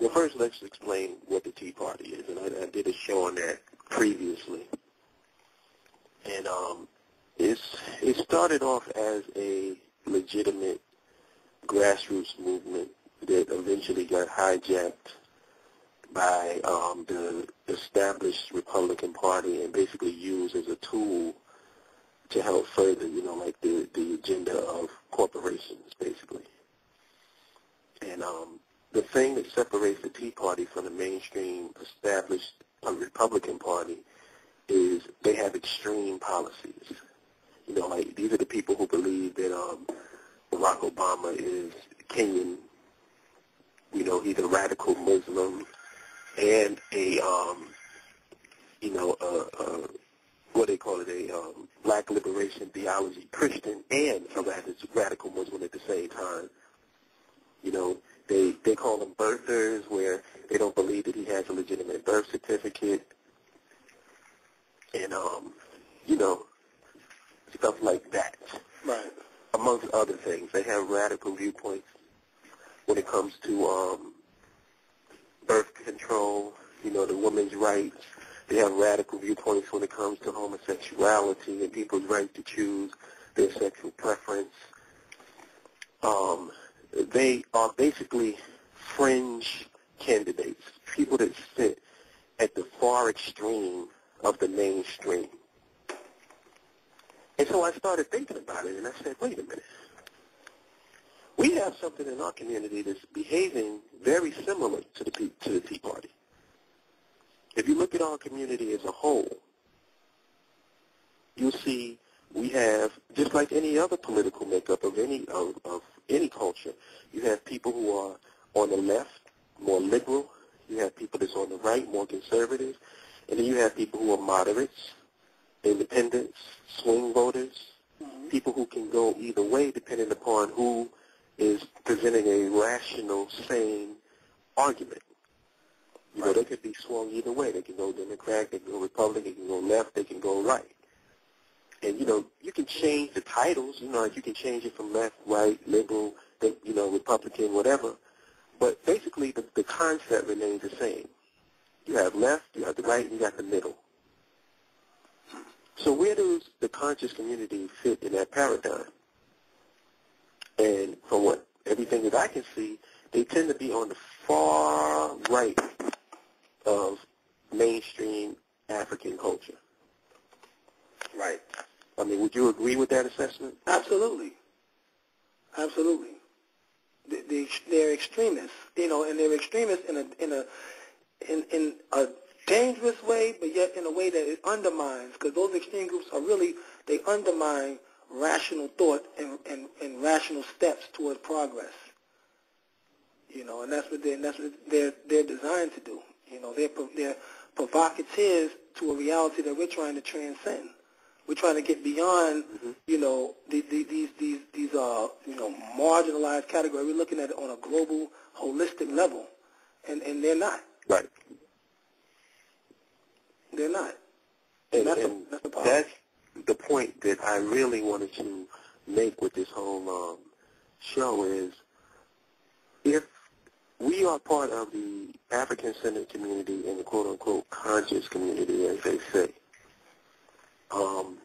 Well, first let's explain what the Tea Party is, and I, I did a show on that previously. And um, it's it started off as a legitimate grassroots movement that eventually got hijacked by um, the established Republican Party and basically used as a tool to help further, you know, like the, the agenda of corporations, basically. And um, the thing that separates the Tea Party from the mainstream established Republican Party is they have extreme policies. You know, like these are the people who believe that um, Barack Obama is Kenyan. You know, he's a radical Muslim and a, um, you know, a, a, what they call it, a um, black liberation theology Christian and a radical Muslim at the same time. You know, they they call them birthers, where they don't believe that he has a legitimate birth certificate, and um, you know, stuff like that. Right. Amongst other things, they have radical viewpoints when it comes to um, birth control. You know, the women's rights. They have radical viewpoints when it comes to homosexuality and people's right to choose their sexual preference. Um, they are basically fringe candidates, people that sit at the far extreme of the mainstream. And so I started thinking about it, and I said, wait a minute. We have something in our community that's behaving very similar to the, to the Tea Party. If you look at our community as a whole, you'll see we have, just like any other political makeup of any of, of any culture, you have people who are on the left, more liberal. You have people that's on the right, more conservative. And then you have people who are moderates, independents, swing voters, mm-hmm. people who can go either way depending upon who is presenting a rational, sane argument. You right. know, they could be swung either way. They can go Democrat, they can go Republican, they can go left, they can go right. And, you know, you can change the titles, you know, like you can change it from left, right, liberal, eh, you know, Republican, whatever. But basically the, the concept remains the same. You have left, you have the right, and you got the middle. So where does the conscious community fit in that paradigm? And from what everything that I can see, they tend to be on the far right of mainstream African culture. Right. I mean, would you agree with that assessment? Absolutely. Absolutely. They, they, they're extremists, you know, and they're extremists in a in a in in a dangerous way, but yet in a way that it undermines, because those extreme groups are really they undermine rational thought and, and, and rational steps towards progress. You know, and that's what they're, that's what they're they're designed to do. You know, they're they're provocateurs to a reality that we're trying to transcend. We're trying to get beyond, mm-hmm. you know, the, the, these these these uh you know marginalized categories. We're looking at it on a global, holistic level, and and they're not. Right. They're not. And, and that's, and a, that's, the that's the point that I really wanted to make with this whole um, show is if we are part of the African-centered community and the quote-unquote conscious community, as they say, um,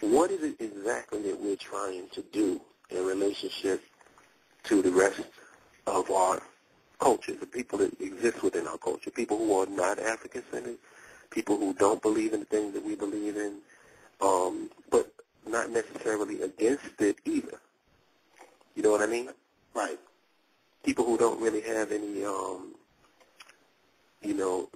what is it exactly that we're trying to do in relationship to the rest of our culture, the people that exist within our culture, people who are not African-centered, people who don't believe in the things that we believe in, um, but not necessarily against it either. You know what I mean? Right. People who don't really have any, um, you know,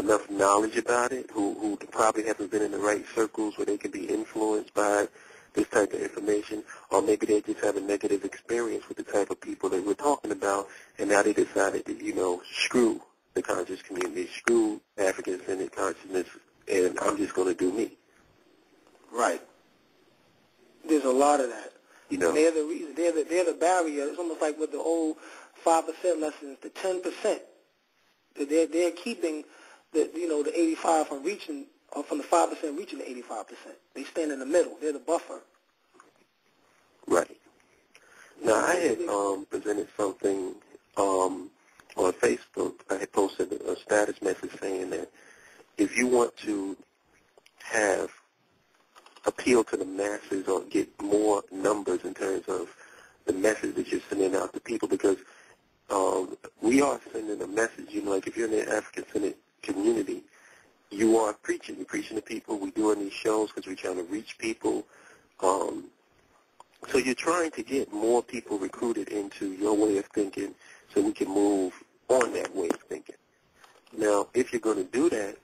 enough knowledge about it, who who probably haven't been in the right circles where they can be influenced by this type of information, or maybe they just have a negative experience with the type of people that we're talking about, and now they decided to, you know, screw the conscious community, screw African-centered consciousness, and I'm just going to do me. Right. There's a lot of that. You know, they're the reason. They're the they're the barrier. It's almost like with the old five percent lessons, the ten percent. They're they're keeping the you know the 85 from reaching or from the five percent reaching the 85 percent. They stand in the middle. They're the buffer. Right. Now, I had um, presented something um, on Facebook. I had posted a status message saying that if you want to have appeal to the masses or get more numbers in terms of the message that you're sending out to people, because um, we are sending a message. You know, like if you're in the African-centered community, you are preaching. You're preaching to people. We're doing these shows because we're trying to reach people. Um, so you're trying to get more people recruited into your way of thinking so we can move on that way of thinking. Now, if you're going to do that,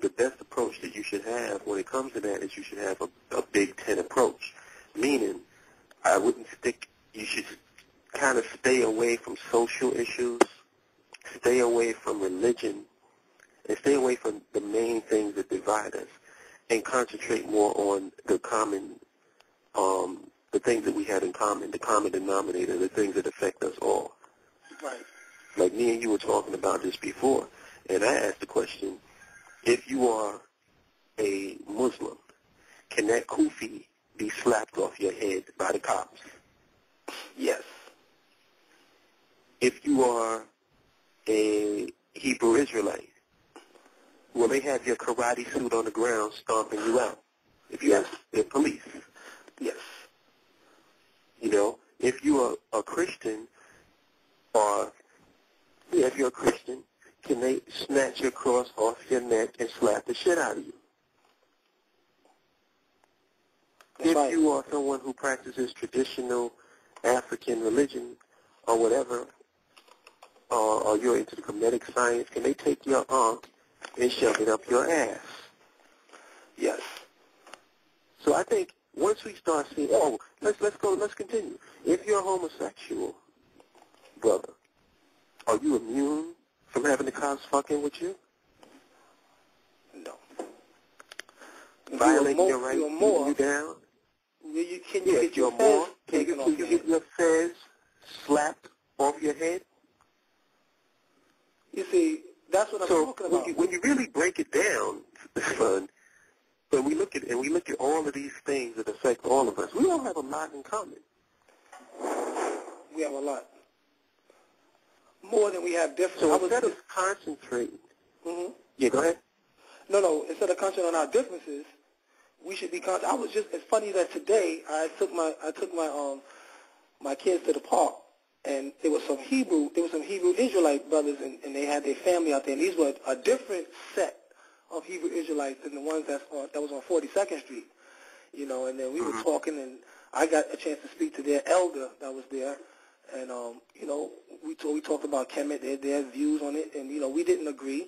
the best approach that you should have when it comes to that is you should have a, a big tent approach, meaning I wouldn't stick, you should kind of stay away from social issues, stay away from religion, and stay away from the main things that divide us, and concentrate more on the common, um, the things that we had in common, the common denominator, the things that affect us all. Right. Like me and you were talking about this before, and I asked the question, if you are a Muslim, can that kufi be slapped off your head by the cops? Yes. If you are a Hebrew Israelite, will they have your karate suit on the ground stomping you out? If you Yes. ask the police. Yes. You know, if you are a Christian, or if you're a Christian, can they snatch your cross off your neck and slap the shit out of you? That's if right. you are someone who practices traditional African religion or whatever, or, or you're into the Kemetic science, can they take your ankh and shove it up your ass? Yes. So I think once we start seeing, oh, let's let's go, let's continue. If you're homosexual, brother, are you immune from having the cops fucking with you, No. Violating you your rights, you more. you down? You, you, can you Yeah, get your more, can you, can you get your fez slapped off your head? You see, that's what I'm So talking when you, when you really break it down, son, when we look at and we look at all of these things that affect all of us, we all have a lot in common. we have a lot. More than we have different. So instead of concentrating, hmm yeah, go ahead. No, no. Instead of concentrating on our differences, we should be. Con- I was just. It's funny that today I took my I took my um my kids to the park, and there was some Hebrew. There was some Hebrew Israelite brothers, and, and they had their family out there. And these were a different set of Hebrew Israelites than the ones that's on, that was on 42nd Street. You know, and then we were talking, and I got a chance to speak to their elder that was there, and um, you know, we talk, we talked about Kemet, their, their views on it, and you know, we didn't agree,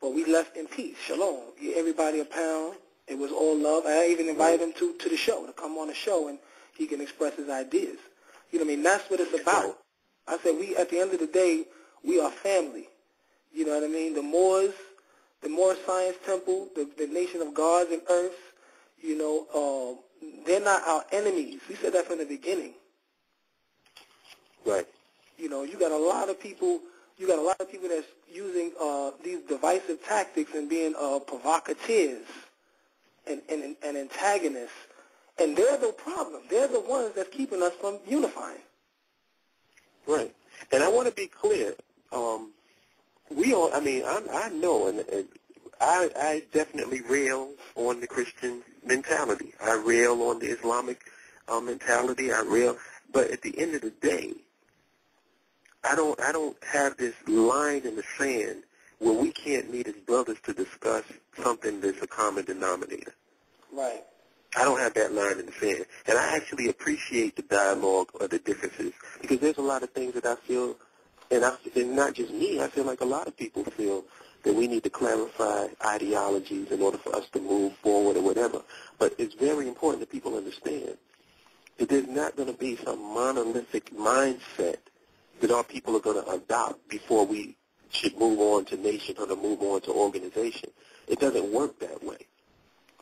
but we left in peace. Shalom. Give everybody a pound. It was all love. I even invited him to to the show to come on the show, and he can express his ideas. You know what I mean? That's what it's about. I said we at the end of the day, we are family. You know what I mean? The Moors, the Moor Science Temple, the, the nation of gods and earth, you know, um, they're not our enemies. We said that from the beginning. Right. You know, you got a lot of people. You got a lot of people that's using uh, these divisive tactics and being uh, provocateurs and, and, and antagonists, and they're the problem. They're the ones that's keeping us from unifying. Right. And I want to be clear. Um, we all, I mean, I, I know, and, and I, I definitely rail on the Christian mentality. I rail on the Islamic uh, mentality. I rail, but at the end of the day, I don't, I don't have this line in the sand where we can't meet as brothers to discuss something that's a common denominator. Right. I don't have that line in the sand. And I actually appreciate the dialogue or the differences because there's a lot of things that I feel, and, I, and not just me, I feel like a lot of people feel that we need to clarify ideologies in order for us to move forward or whatever. But it's very important that people understand that there's not going to be some monolithic mindset that our people are going to adopt before we should move on to nation or to move on to organization. It doesn't work that way.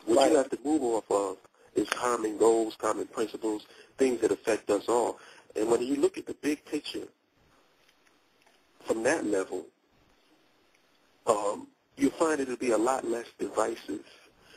What Right. you have to move off of is common goals, common principles, things that affect us all. And when you look at the big picture from that level, um, you'll find it'll be a lot less divisive